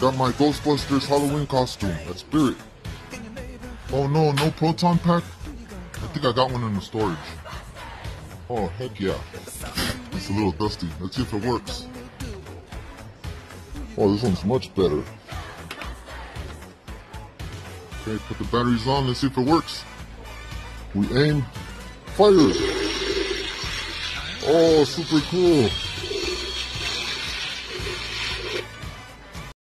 Got my Ghostbusters Halloween costume That's Spirit. Oh no, no proton pack? I think I got one in the storage. Oh, heck yeah. It's a little dusty. Let's see if it works. Oh, this one's much better. Okay, put the batteries on. Let's see if it works. We aim. Fire! Oh, super cool.